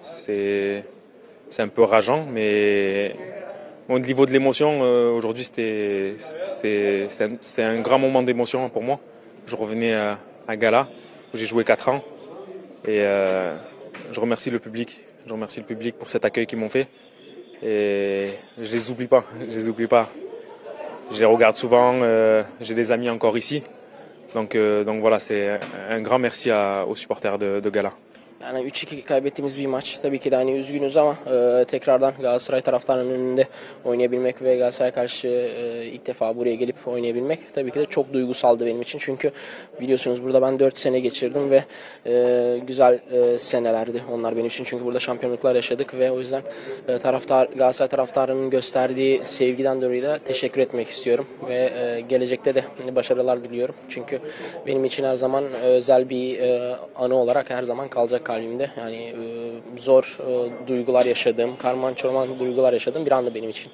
C'est un peu rageant, mais au niveau de l'émotion, euh, aujourd'hui c'était un- grand moment d'émotion pour moi. Je revenais à, Gala où j'ai joué 4 ans et euh, je remercie le public. Je remercie le public pour cet accueil qu'ils m'ont fait et je les oublie pas. Je les oublie pas. Je les regarde souvent. euh, j'ai des amis encore ici. Donc, voilà, c'est un, grand merci aux supporters de Gala. Yani 3-2 kaybettiğimiz bir maç. Tabii ki de hani üzgünüz ama e, tekrardan Galatasaray taraftarının önünde oynayabilmek ve Galatasaray karşı e, ilk defa buraya gelip oynayabilmek tabii ki de çok duygusaldı benim için. Çünkü biliyorsunuz burada ben 4 sene geçirdim ve e, güzel e, senelerdi onlar benim için. Çünkü burada şampiyonluklar yaşadık ve o yüzden e, taraftar Galatasaray taraftarının gösterdiği sevgiden dolayı da teşekkür etmek istiyorum ve e, gelecekte de başarılar diliyorum. Çünkü benim için her zaman özel bir e, anı olarak her zaman kalacak kalbimde. Yani e, zor e, duygular yaşadığım, karman çorman duygular yaşadığım bir andı benim için.